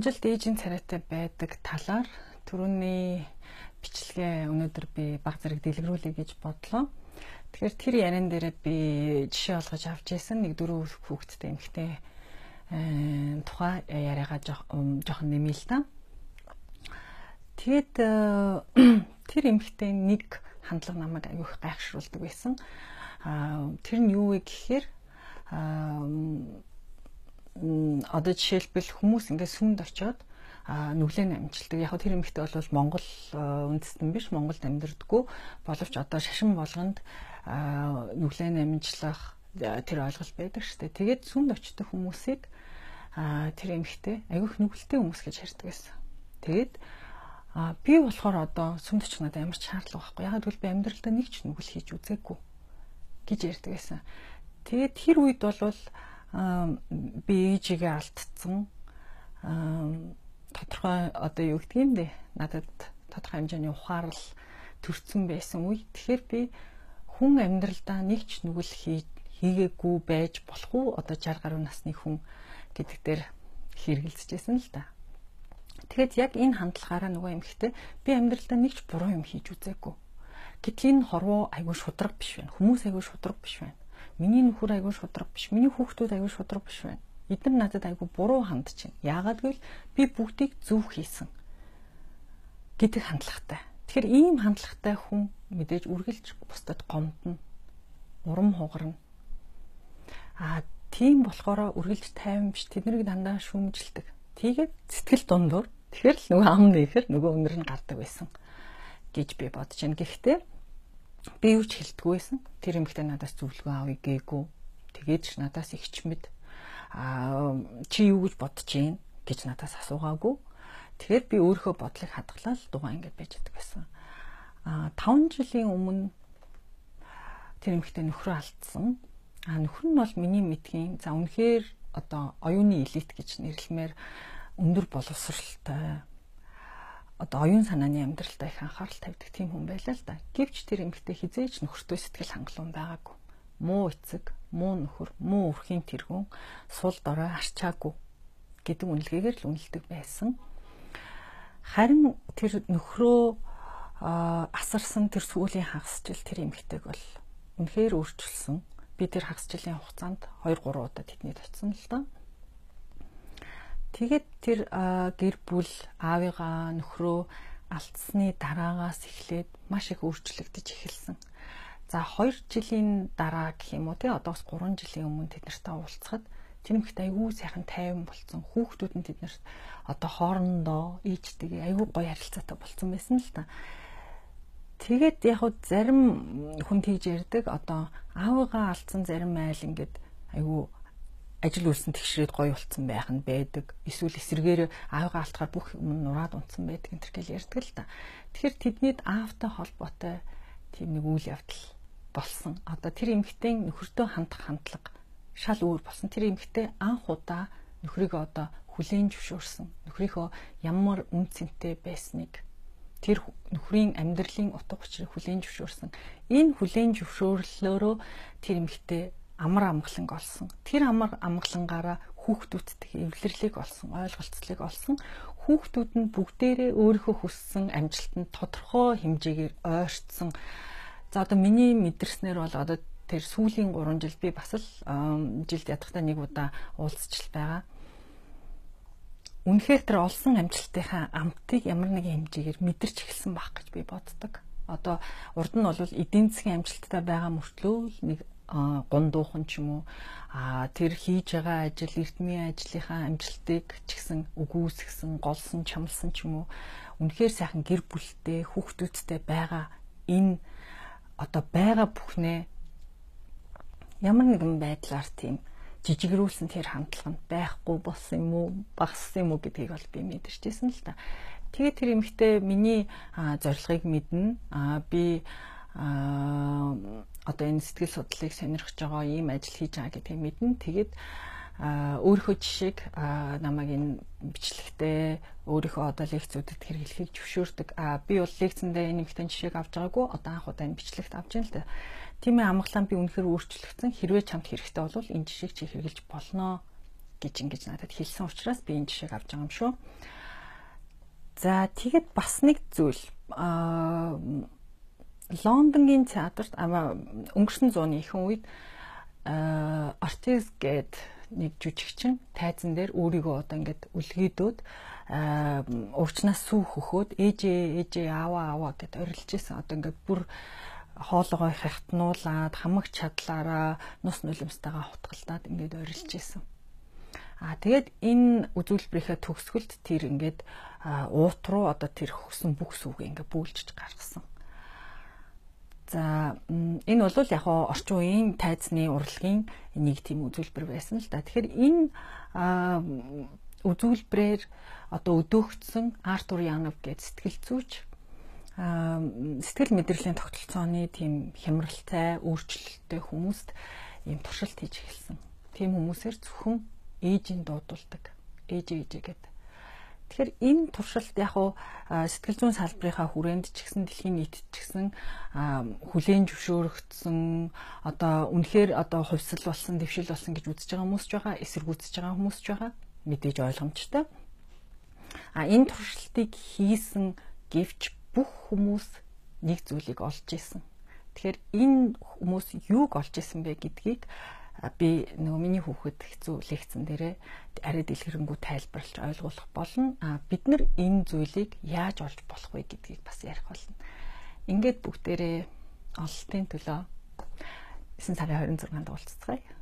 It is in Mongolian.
амжилт ээжийн царайтай байдаг талаар түрүүний бичлэгээ өнөөдөр би баг зэрэг дэлгэрүүлэе гэж бодлоо. Тэгэхээр тэр яран дээр би жишээ олгож авч ирсэн нэг дөрөв хүүхэдтэй эмэгтэй э, тухай яриагаа жоохон нэмээ л да. Тэгэд э, тэр эмэгтэй нэг хандлага намайг аюух гайхшруулдаг байсан. Тэр нь юу вэ гэхээр одоо жишээлбэл хүмүүс ингээд сүмд очиод нүглэн амжилтдаг. Яг тэр эмэгтэй бол Монгол үндэстэн биш, Монголд амьдэрдэггүй. Боловч одоо шашин болгонд нүглэн амжлах тэр ойлголт байдаг шүү дээ. Тэгээд сүмд очдог хүмүүсийг тэр эмэгтэй аявих нүгэлтэй хүмүүс гэж ярьдаг байсан. Тэгээд би болохоор одоо сүмд очих надад ямар ч шаардлага байхгүй. Яг тэгвэл би амьдралдаа нэг ч нүгэл хийж үзээгүй гэж ярьдаг байсан. Тэгээд тэр үед бол би ээжигээ алдсан тодорхой одоо юу гэдэг юм бэ? Надад тодорхой хэмжээний ухаарл төрсэн байсан үе. Тэгэхээр би хүн амьдралдаа нэг ч нүгэл хийгээгүй байж болох уу? Одоо 60 гаруй насны хүн гэдэг дээр хэрэгэлцэжсэн л да. Тэгэхэд яг энэ хандлагаараа нөгөө эмэгтэй би амьдралдаа нэг ч буруу юм хийж үзээгүй. Гэтэл энэ хорвоо айгүй шудраг биш байна. Хүмүүс айгүй шудраг биш байна. Миний нөхөр айгүй шудраг биш. Миний хүүхдүүд айгүй шудраг биш байна эдгээр надад айгүй буруу хандж байна. Яагаад гэвэл би бүгдийг зөв хийсэн гэдэг хандлагатай. Тэгэхээр ийм хандлагатай хүн мэдээж үргэлж бусдад гомдно. Урам хугарна. Аа тийм болохоор үргэлж тайван биш тэднийг дандаа шүүмжилдэг. Тэгээд сэтгэл дундуур тэгэхээр л нөгөө ам нэхэр нөгөө өнөр нь гардаг байсан гэж би бодож байна. Гэхдээ би юу ч хэлдэггүй байсан. Тэр эмэгтэй надаас зөвлөгөө авъя гээгүй. Тэгээд ч надаас ихчмэд а чи юу гэж бодож гин гэж надаас асуугаагүй. Тэгэхээр би өөрийнхөө бодлыг хадгалаад дугаа ингэж байж байдаг байсан. А 5 жилийн өмнө тэр эмэгтэй нөхрөө алдсан. А нөхөр нь бол миний мэдхийн за үнэхээр одоо оюуны элит гэж нэрлэмээр өндөр боловсралтай одоо оюун санааны амьдралдаа их анхаарал тавьдаг тийм хүн байлаа л да. Гэвч тэр эмэгтэй хизээж нөхөртөө сэтгэл хангалуун байгаагүй муу эцэг, муу нөхөр, муу өрхийн тэргүүн сул дорой арчаагүй гэдэг үнэлгээгээр л үнэлдэг байсан. Харин тэр нөхрөө асарсан тэр сүүлийн хагасжил тэр эмэгтэйг бол үнэхээр өөрчилсөн. Би тэр хагасжилын хугацаанд 2 3 удаа тэдний очисон л доо. Тэгээд тэр гэр бүл аавыгаа нөхрөө алдсны дараагаас эхлээд маш их өөрчлөгдөж эхэлсэн. За 2 жилийн дараа гэх юм уу тий одоос 3 жилийн өмнө тэд нартай уулзахад тэр ихт айгүй сайхан тайван болцсон. Хүүхдүүд нь тэд нарт одоо хоорондоо ээжтэйгээ айгүй гоё харилцаатай болцсон байсан л та. Тэгээд яг хөө зарим хүн тийж ярьдаг одоо аавыгаа алдсан зарим айл ингээд айгүй ажил үйлсэн тэгшрээд гоё болцсон байх нь байдаг. Эсвэл эсэргээр аавыгаа алдахаар бүх юм нураад унтсан байдаг энэ төр гэл ярьдаг л та. Тэгэхээр тэднийд аавтай холбоотой тийм нэг үйл явдал болсон. Одоо тэр эмэгтэй нөхөртөө хандах хандлага шал өөр болсон. Тэр эмэгтэй анх удаа нөхрийгөө одоо хүлээн зөвшөөрсөн. Нөхрийнхөө ямар үн цэнтэй байсныг тэр нөхрийн амьдралын утга учирыг хүлээн зөвшөөрсөн. Энэ хүлээн зөвшөөрлөөрөө тэр эмэгтэй амар амгаланг олсон. Тэр амар амгалангаараа хүүхдүүдтэй эвлэрлийг олсон, ойлголцлыг олсон. Хүүхдүүд нь бүгдээрээ өөрийнхөө хүссэн амжилтанд тодорхой хэмжээгээр ойртсон За одоо миний мэдэрснээр бол одоо тэр сүүлийн 3 жил би бас л жилд ядахтаа нэг удаа уулзчил байгаа. Үнэхээр тэр олсон амжилтынхаа амтыг ямар нэгэн хэмжээгээр мэдэрч эхэлсэн байх гэж би боддог. Одоо урд нь бол эдийн засгийн амжилттай байгаа мөртлөө нэг гундуухан ч юм уу а тэр хийж байгаа ажил эрдмийн ажлынхаа амжилтыг ч гэсэн үгүйсгсэн голсон чамлсан ч юм уу үнэхээр сайхан гэр бүлтэй хүүхдүүдтэй байгаа энэ одоо байгаа бүхнээ ямар нэгэн байдлаар тийм жижигрүүлсэн тэр хандлага нь байхгүй болсон юм уу багассан юм уу гэдгийг бол би мэдэрчээсэн л та. Тэгээд тэр эмэгтэй миний зорилгыг мэднэ. Аа би аа одоо энэ сэтгэл судлалыг сонирхож байгаа ийм ажил хийж байгаа гэдгийг мэднэ. Тэгээд өөрийнхөө жишээг намайг энэ бичлэгтээ өөрийнхөө одоо лекцүүдэд хэрэглэхийг зөвшөөрдөг. А би бол лекцэндээ энэ ихтэн жишээг авч байгаагүй. Одоо анх удаа энэ бичлэгт авч байна л да. Тийм ээ амгалан би үнэхээр өөрчлөгдсөн. Хэрвээ чамд хэрэгтэй бол энэ жишээг чи хэрэглэж болно гэж ингэж надад хэлсэн учраас би энэ жишээг авч байгаа юм шүү. За тэгэд бас нэг зүйл аа Лондонгийн театрт ama өнгөрсөн зууны ихэнх үед Артиз гээд нэг жүжигчин тайзан дээр өөрийгөө одоо ингээд үлгийдүүд уучнаас сүүх хөхөөд ээжээ ээжээ аваа аваа гэд орилж исэн. Одоо ингээд бүр хоолойгоо хягтнуулаад хамаг чадлаараа нус нулимстайгаа хутгалтаад ингээд орилж исэн. Аа тэгээд энэ үзүүлбэрийнхээ төгсгөлд тэр ингээд уут руу одоо тэр хөгсөн бүх сүг ингээд бүүлжиж гаргасан. За энэ бол яг орчин үеийн тайзны урлагийн нэг тийм үзүүлбэр байсан л да. Тэгэхээр энэ үзүүлбэрээр одоо өдөөгдсөн Артур Янов гэдэг сэтгэл зүйч сэтгэл мэдрэлийн тогтолцооны тийм хямралтай, өөрчлөлттэй хүмүүст ийм туршилт хийж эхэлсэн. Тийм хүмүүсээр зөвхөн ээжийн дуудулдаг. Ээж ээж гэдэг Тэгэхээр энэ туршилт яг уу сэтгэл зүйн салбарынхаа хүрээнд ч гэсэн дэлхийн нийтэд ч гэсэн хүлээн зөвшөөрөгдсөн одоо үнэхээр одоо хувьсал болсон, дэвшил болсон гэж үзэж байгаа хүмүүс ч байгаа, эсэргүүцэж байгаа хүмүүс ч байгаа. Мэдээж ойлгомжтой. А энэ туршилтыг хийсэн гэвч бүх хүмүүс нэг зүйлийг олж исэн. Тэгэхээр энэ хүмүүс юуг олж исэн бэ гэдгийг би нөгөө миний хүүхэд хэцүү лекцэн дээрээ арай дэлгэрэнгүй тайлбарлаж ойлгуулах болно. А бид нар энэ зүйлийг яаж олж болох вэ гэдгийг бас ярих болно. Ингээд бүгдээрээ ололтын төлөө 9 сарын 26-нд уулзцгаая.